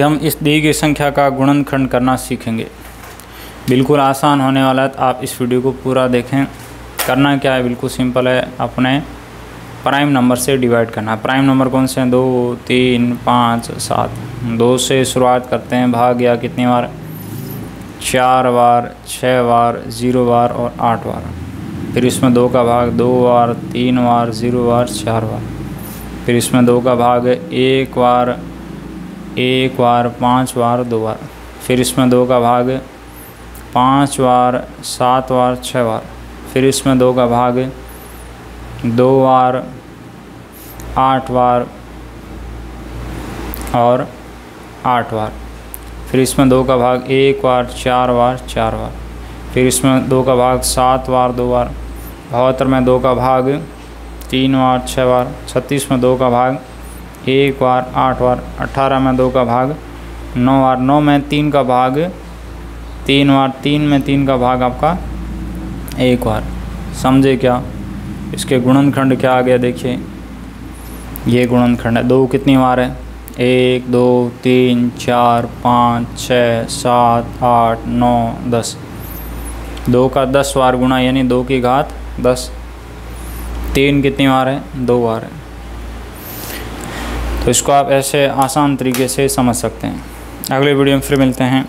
हम इस दी गई संख्या का गुणनखंड करना सीखेंगे। बिल्कुल आसान होने वाला है तो आप इस वीडियो को पूरा देखें। करना क्या है? बिल्कुल सिंपल है, अपने प्राइम नंबर से डिवाइड करना। है प्राइम नंबर कौन से हैं? दो, तीन, पाँच, सात। दो से शुरुआत करते हैं, भाग या कितनी बार? चार बार छः बार, ज़ीरो बार और आठ बार। फिर इसमें दो का भाग, दो बार, तीन बार, ज़ीरो बार, चार बार। फिर इसमें दो का भाग एक बार एक बार, पाँच बार, दो बार। फिर इसमें दो का भाग, पाँच बार, सात बार छः बार। फिर इसमें दो का भाग, दो बार, आठ बार और आठ बार। फिर इसमें दो का भाग, एक बार, चार बार चार बार। फिर इसमें दो का भाग, सात बार, दो बार। बहत्तर में दो का भाग, तीन बार छः बार। छत्तीस में दो का भाग एक बार, आठ बार अट्ठारह में दो का भाग, नौ बार, नौ में तीन का भाग, तीन बार, तीन में तीन का भाग आपका एक बार। समझे क्या? इसके गुणनखंड क्या आ गया देखिए। ये गुणनखंड है। दो कितनी बार है? एक, दो, तीन, चार, पाँच, छः, सात, आठ, नौ, दस। दो का दस बार गुणा, यानी दो की घात दस। तीन कितनी बार है? दो बार है। तो इसको आप ऐसे आसान तरीके से समझ सकते हैं। अगले वीडियो में फिर मिलते हैं।